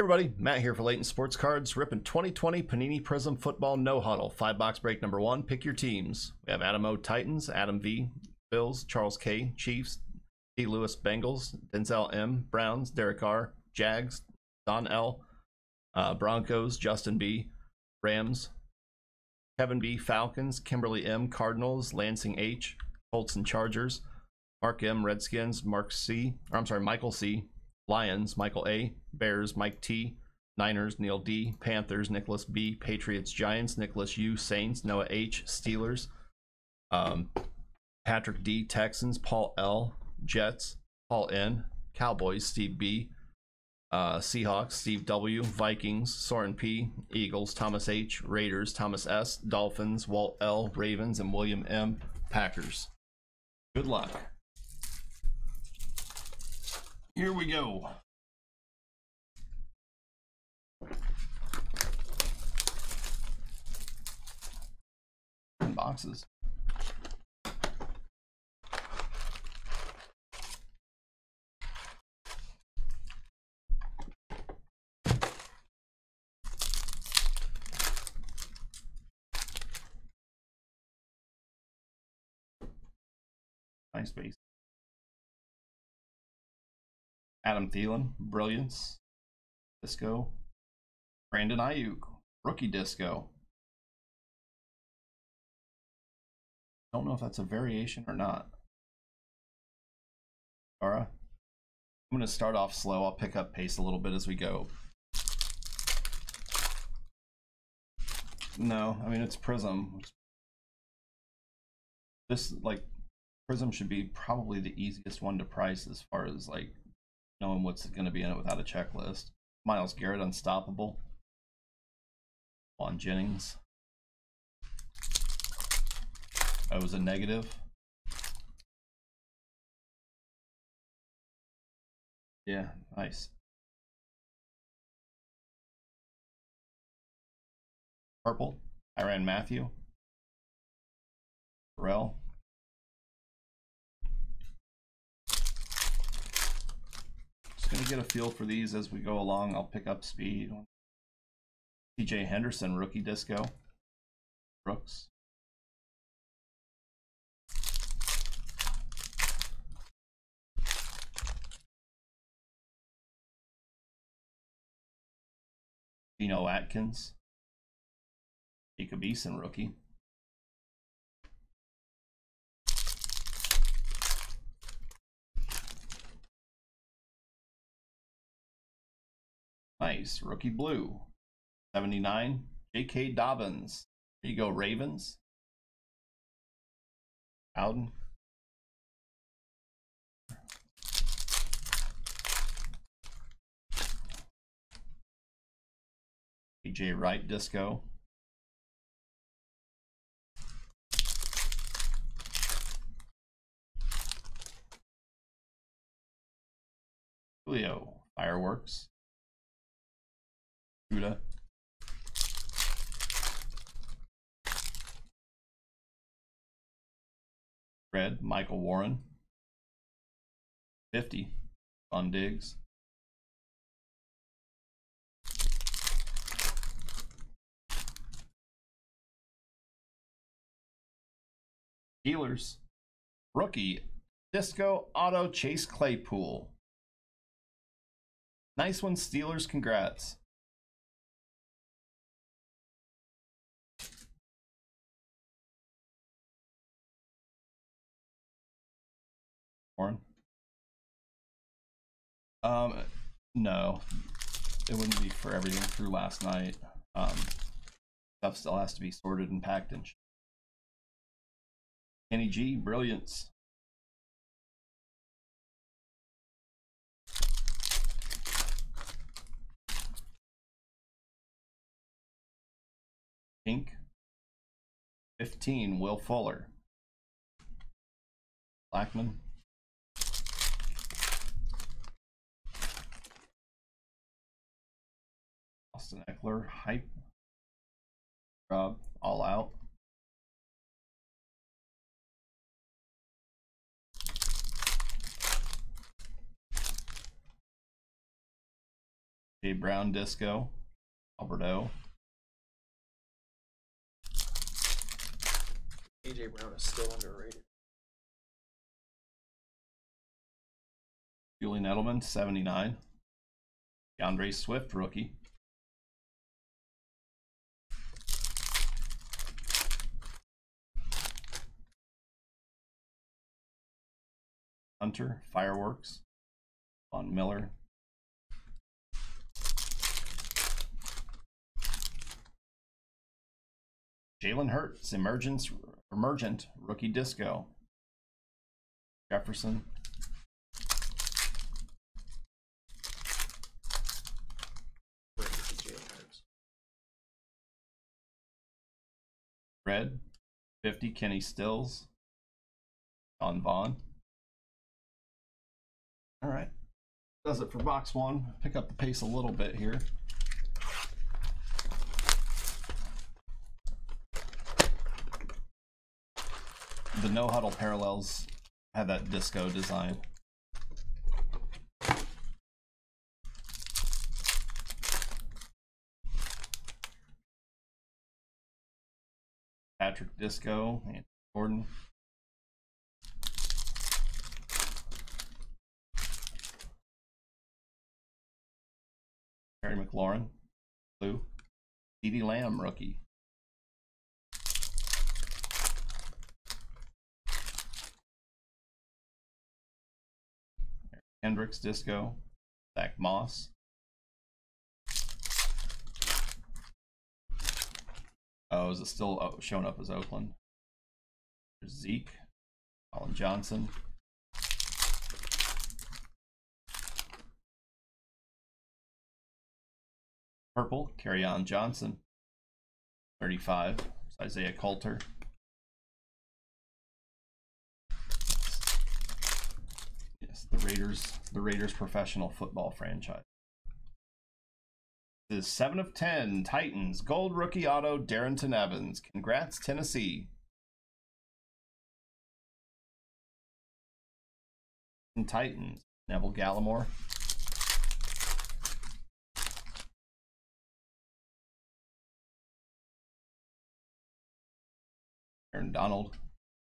everybody, Matt here for Layton Sports Cards, ripping 2020 Panini Prizm Football No Huddle. Five box break number one, pick your teams. We have Adam O Titans, Adam V Bills, Charles K Chiefs, D Lewis Bengals, Denzel M Browns, Derek R Jags, Don L uh, Broncos, Justin B Rams, Kevin B Falcons, Kimberly M Cardinals, Lansing H Colts and Chargers, Mark M Redskins, Mark C, I'm sorry, Michael C Lions, Michael A. Bears, Mike T. Niners, Neil D. Panthers, Nicholas B. Patriots, Giants, Nicholas U. Saints, Noah H. Steelers, um, Patrick D. Texans, Paul L. Jets, Paul N. Cowboys, Steve B. Uh, Seahawks, Steve W. Vikings, Soren P. Eagles, Thomas H. Raiders, Thomas S. Dolphins, Walt L. Ravens, and William M. Packers. Good luck. Here we go. Boxes. Nice base. Adam Thielen, Brilliance, Disco, Brandon Aiyuk, Rookie Disco. Don't know if that's a variation or not. Alright. I'm going to start off slow. I'll pick up pace a little bit as we go. No, I mean, it's Prizm. This, like, Prizm should be probably the easiest one to price as far as, like, knowing what's going to be in it without a checklist. Myles Garrett, Unstoppable. Jauan Jennings. Oh, that was a negative. Yeah, nice. Purple, Tyrann Mathieu, Burrell. Just gonna get a feel for these as we go along. I'll pick up speed. CJ Henderson, rookie disco. Brooks. Geno Atkins. Jacob Eason, rookie. Nice. Rookie blue. 79. J.K. Dobbins. There you go, Ravens. Bowden. AJ Wright Disco. Julio Fireworks. Budda. Red, Michael Warren. 50, on Diggs. Steelers. Rookie, Disco Auto Chase Claypool. Nice one, Steelers. Congrats. Um, no, it wouldn't be for everything through last night. Um, stuff still has to be sorted and packed and. Kenny G, brilliance. Pink. 15, Will Fuller. Blackmon. Austin Ekeler, hype. Rob, all out. A Brown Disco, Alberto, AJ Brown is still underrated. Julian Edelman, 79. D'Andre Swift, rookie. Hunter, Fireworks. Von Miller. Jalen Hurts, Emergence, Emergent, Rookie Disco. Jefferson. Red, 50, Kenny Stills. John Vaughn. All right. Does it for box one. Pick up the pace a little bit here. The no huddle parallels have that disco design. Patrick Disco and Gordon. Terry McLaurin, blue. CeeDee Lamb, rookie. Hendricks, disco. Zach Moss. Oh, is it still oh, showing up as Oakland? There's Zeke, Collin Johnson. Purple, Carry On Johnson. 35, Isaiah Coulter. Yes, the Raiders, the Raiders professional football franchise. This is 7 of 10, Titans, gold rookie auto, Darrynton Evans. Congrats, Tennessee. Titans, Neville Gallimore. Aaron Donald,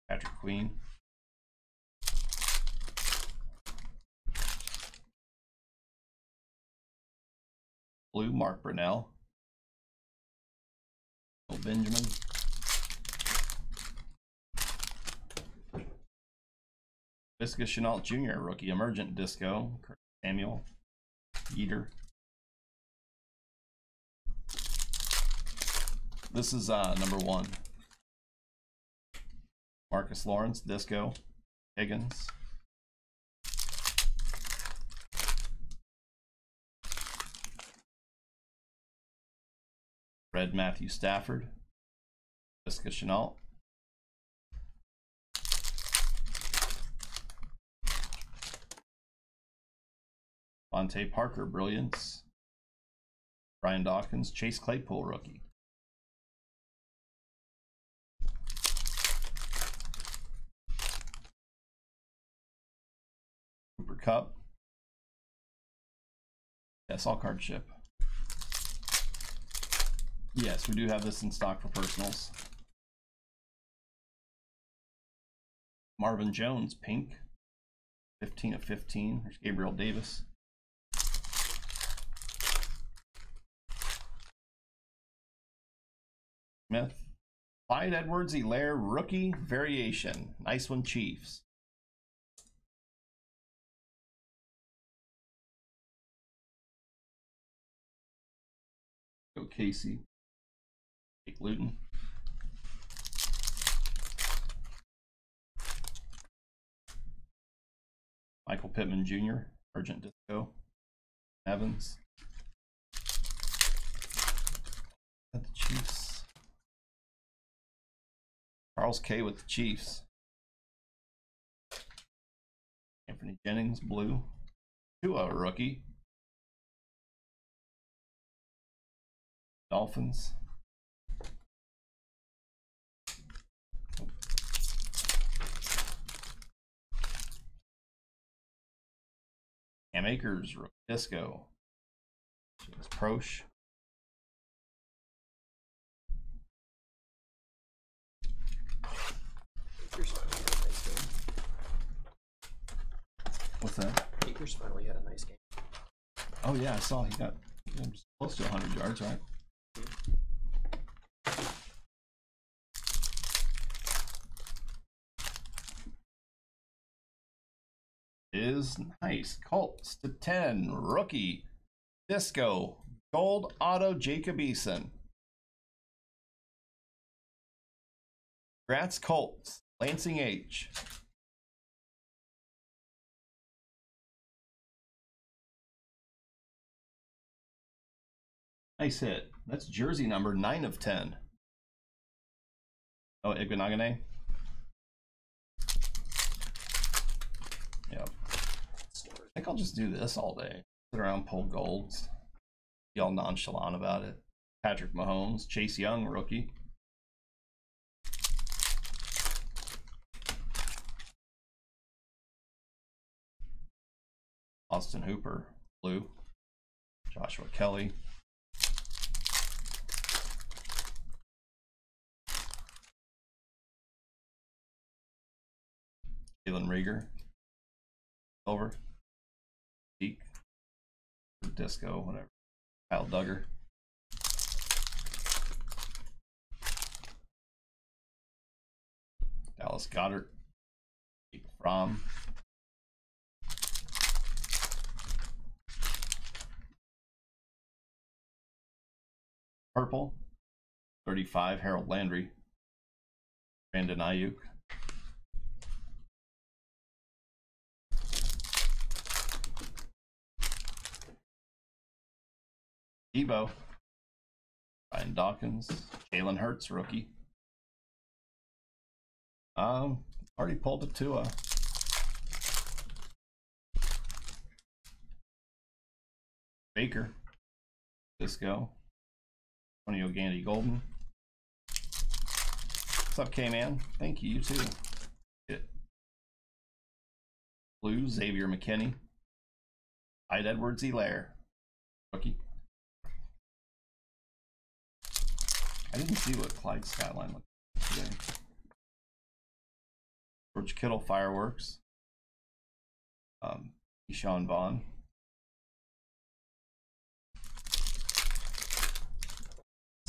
Patrick Queen. Blue, Mark Brunell. Bill Benjamin. Visca Shenault Jr., rookie emergent disco. Samuel. Eater. This is uh, number one. Marcus Lawrence, Disco, Higgins. Red Matthew Stafford, Jessica Shenault. Vontae Parker, Brilliance. Brian Dawkins, Chase Claypool, rookie. Cooper Kupp. Yes, all card ship. Yes, we do have this in stock for personals. Marvin Jones, pink. 15 of 15. There's Gabriel Davis. Smith. Clyde Edwards Helaire rookie variation. Nice one, Chiefs. Go Casey. Jake Luton. Michael Pittman Jr., Urgent Disco. Evans. At the Chiefs. Charles K with the Chiefs. Anthony Jennings, blue. Tua, rookie. Dolphins. Cam Akers, disco. It's Prosh. Akers finally had a nice game. What's that? Akers finally had a nice game. Oh yeah, I saw he got close to 100 yards, right? Is nice. Colts to 10. Rookie. Disco. Gold Auto Jacob Eason. Colts. Lansing H. Nice hit. That's jersey number 9 of 10. Oh, Igbinoghene? Yep. I think I'll just do this all day. Sit around, pull golds. Be all nonchalant about it. Patrick Mahomes, Chase Young, rookie. Austin Hooper, blue. Joshua Kelly. Jalen Reagor. Silver. Peak. Disco, whatever. Kyle Dugger. Dallas Goedert. Jake Fromm. Purple. 35, Harold Landry. Brandon Aiyuk. Debo. Ryan Dawkins. Jalen Hurts, rookie. Um, already pulled it to a Baker. Disco. Antonio Gandy Golden. What's up, K-Man? Thank you, you too. It. Blue, Xavier McKinney. Hyde Edwards Helaire. Rookie. I didn't see what Clyde Skyline looked like today. George Kittle fireworks. Um, Deshaun Vaughn.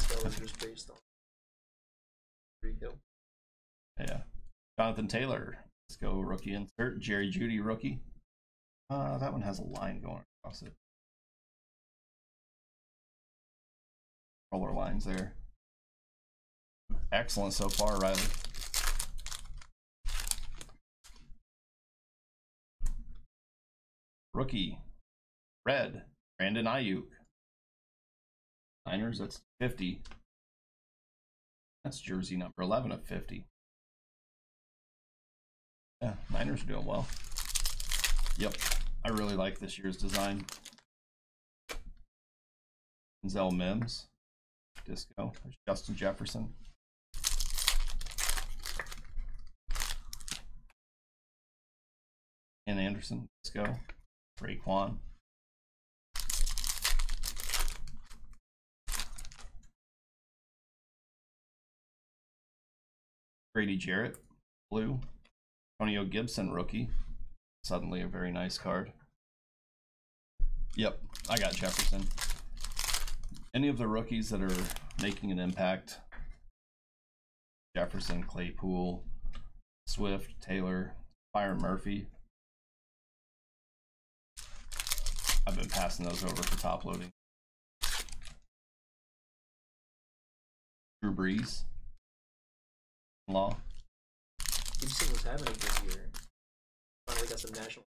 That was just based on Rico. Yeah. Jonathan Taylor. Let's go rookie insert. Jerry Jeudy rookie. Uh, that one has a line going across it. Roller lines there. Excellent so far, Riley. Rookie. Red. Brandon Aiyuk. Niners, that's 50. That's jersey number 11 of 50. Yeah, Niners are doing well. Yep, I really like this year's design. Zell Mims, Disco, There's Justin Jefferson. Anderson, Disco, Raekwon. Grady Jarrett, blue. Antonio Gibson, rookie. Suddenly a very nice card. Yep, I got Jefferson. Any of the rookies that are making an impact Jefferson, Claypool, Swift, Taylor, Byron Murphy. I've been passing those over for top loading. Drew Brees. Law. Gibson was having a good year. Finally got some national.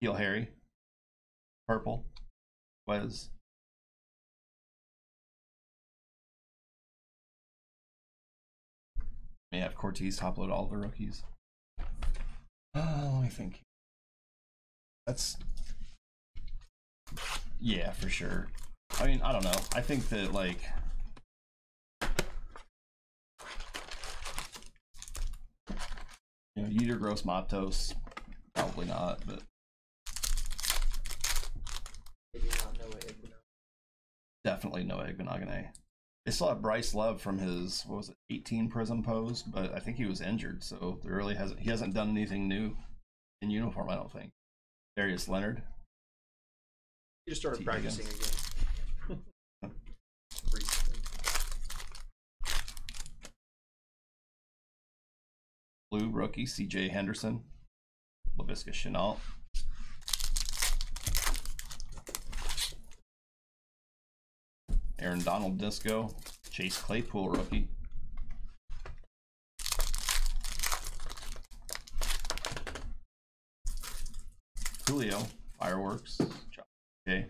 Heel Harry. Purple. Wes. May have Cortez top load all the rookies. Uh, let me think. That's yeah, for sure. I mean, I don't know. I think that like you know, Yetur Gross Matos, probably not, but not know Definitely no Igbinoghene. They still have Bryce Love from his what was it, 18 Prizm pose, but I think he was injured, so there really hasn't he hasn't done anything new in uniform. I don't think. Darius Leonard, He just started practicing Higgins. again. Blue rookie C.J. Henderson, Laviska Shenault. Aaron Donald Disco, Chase Claypool rookie. Julio, Fireworks, okay.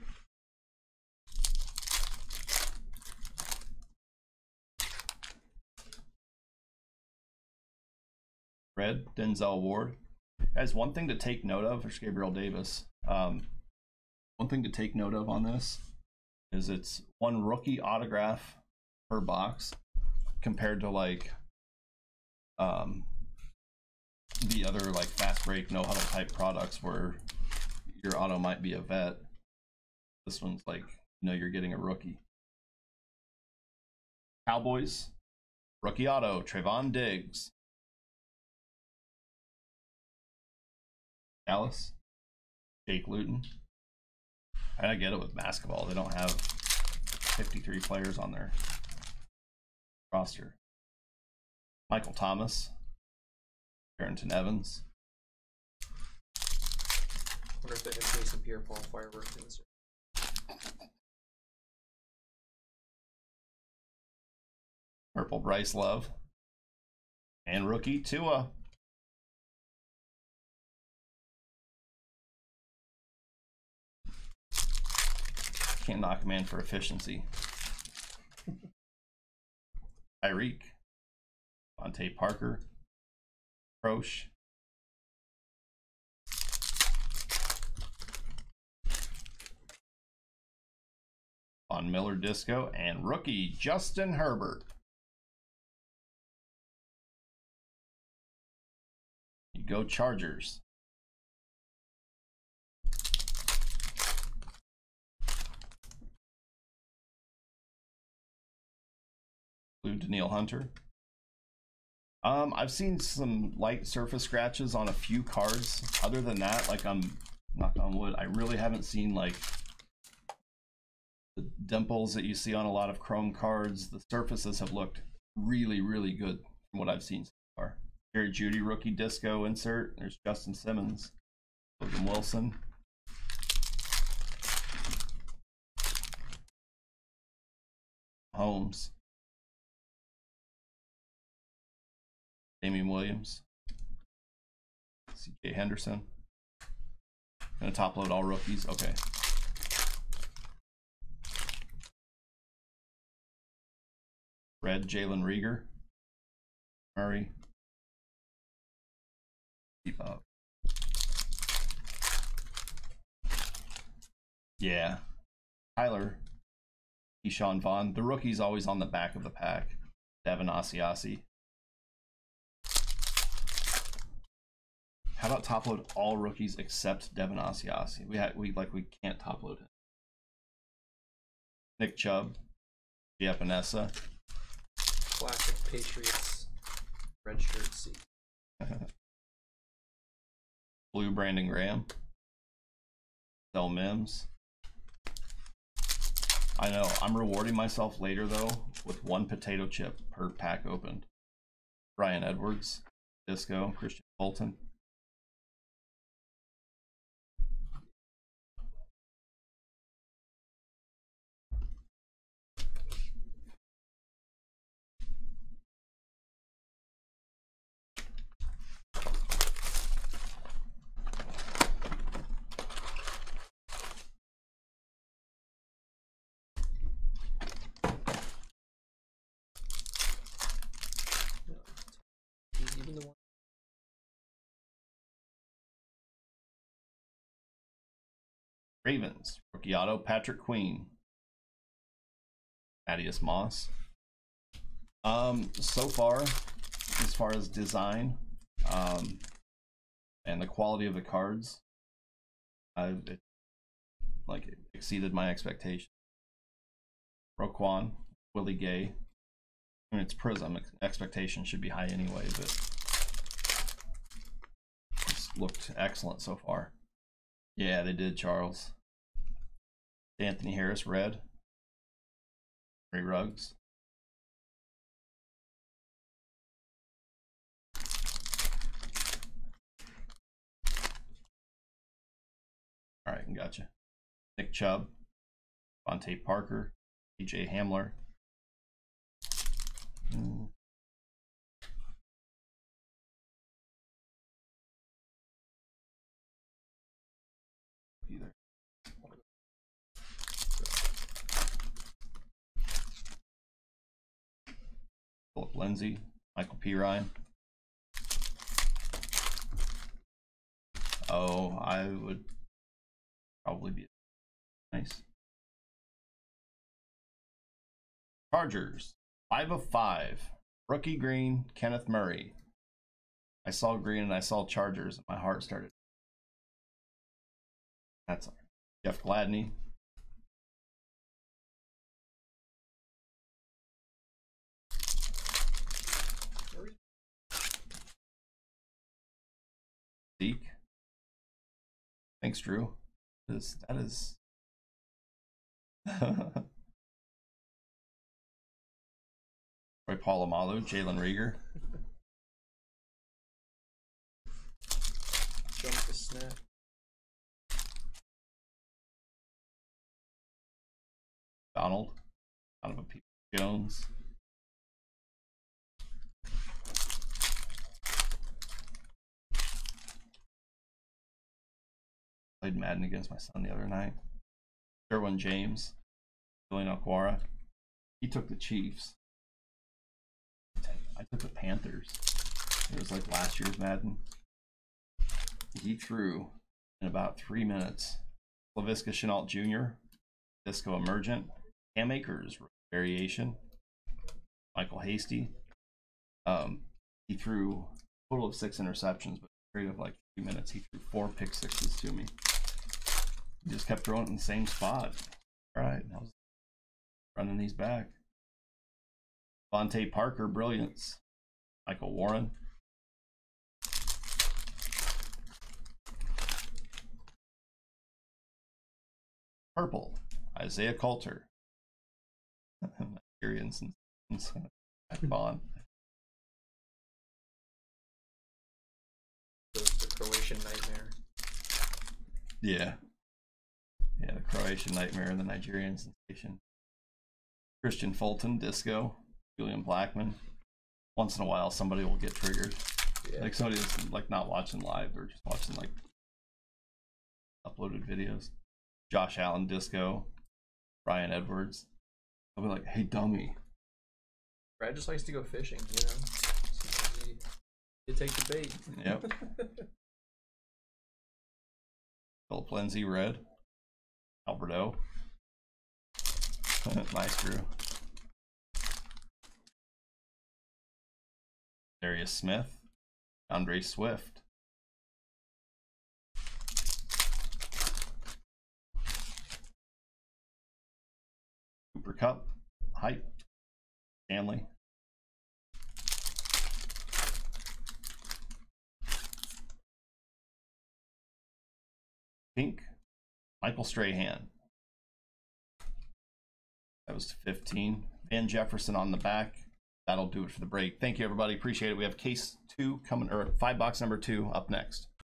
Red, Denzel Ward. Guys, one thing to take note of, there's Gabriel Davis. Um, one thing to take note of on this is it's one rookie autograph per box compared to like um, the other like fast break no huddle type products where your auto might be a vet. This one's like you know you're getting a rookie. Cowboys, rookie auto, Trevon Diggs. Dallas, Jake Luton. I get it with basketball. They don't have 53 players on their roster. Michael Thomas, Barrington Evans, wonder if they have Jason Pierre Paul fireworks in this. Purple Bryce Love, and rookie Tua. Can't knock man for efficiency. Tyreek, Vontae Parker, Roche, On Miller Disco, and rookie Justin Herbert. You go Chargers. Blue Danielle Hunter. Um, I've seen some light surface scratches on a few cards. Other than that, like I'm knock on wood, I really haven't seen like the dimples that you see on a lot of chrome cards. The surfaces have looked really, really good from what I've seen so far. Jerry Jeudy rookie disco insert. There's Justin Simmons, Logan Wilson. Holmes. Damien Williams. CJ Henderson. Gonna top load all rookies. Okay. Red Jalen Reagor. Murray. Keep up. Yeah. Tyler. Ke'Shawn Vaughn. The rookie's always on the back of the pack. Devin Asiasi. How about top load all rookies except Devin Asiasi? We had we like we can't top load him. Nick Chubb, Giapanessa, Classic Patriots red shirt C. Blue Brandon Graham, Del Mims. I know I'm rewarding myself later though with one potato chip per pack opened. Bryan Edwards, Disco, Christian Bolton. He's even the one. Ravens, rookie auto, Patrick Queen. Thaddeus Moss. Um, so far, as far as design, um, and the quality of the cards, I've it, like exceeded my expectations. Roquan, Willie Gay. I mean, it's Prizm. Ex- Expectation should be high anyway, but it's looked excellent so far. Yeah, they did, Charles. Anthony Harris, red. Ray Ruggs. All right, gotcha. Nick Chubb, Vontae Parker, EJ Hamler. Mm. Phillip Lindsay, Michael P. Ryan. Oh, I would probably be nice. Chargers, five of five. Rookie Green, Kenneth Murray. I saw Green and I saw Chargers, and my heart started. That's Jeff Gladney. Zeke. Thanks, Drew. That is that is. Roy Polamalu, Jalen Reagor. Jump the snap. Donald, Donovan P. Jones. Played Madden against my son the other night. Derwin James, Julian Okwara. He took the Chiefs. I took the Panthers. It was like last year's Madden. He threw in about three minutes. Laviska Shenault Jr., Disco Emergent, Cam Akers variation, Michael Hasty. Um, he threw a total of six interceptions, but period of like three minutes, he threw four pick sixes to me. He just kept throwing it in the same spot. All right, I was running these back. Vontae Parker, brilliance. Michael Warren. Purple, Isaiah Coulter. Nigerian since uh, Bond. Hmm. The, the Croatian nightmare. Yeah. Yeah, the Croatian nightmare and the Nigerian sensation. Kristian Fulton, Disco, Julian Blackmon. Once in a while, somebody will get triggered. Yeah. Like somebody that's like not watching live or just watching like uploaded videos. Josh Allen, Disco, Ryan Edwards. I'll be like, hey, dummy. Brad just likes to go fishing, you know. You, take the bait. Yep. Phillip Lindsay, red. Alberto. nice, Drew. Darius Smith. Andre Swift. Cooper Kupp. Hype. Stanley. Pink. Michael Strahan. That was 15. Van Jefferson on the back. That'll do it for the break. Thank you, everybody. Appreciate it. We have case two coming, or five box number two up next.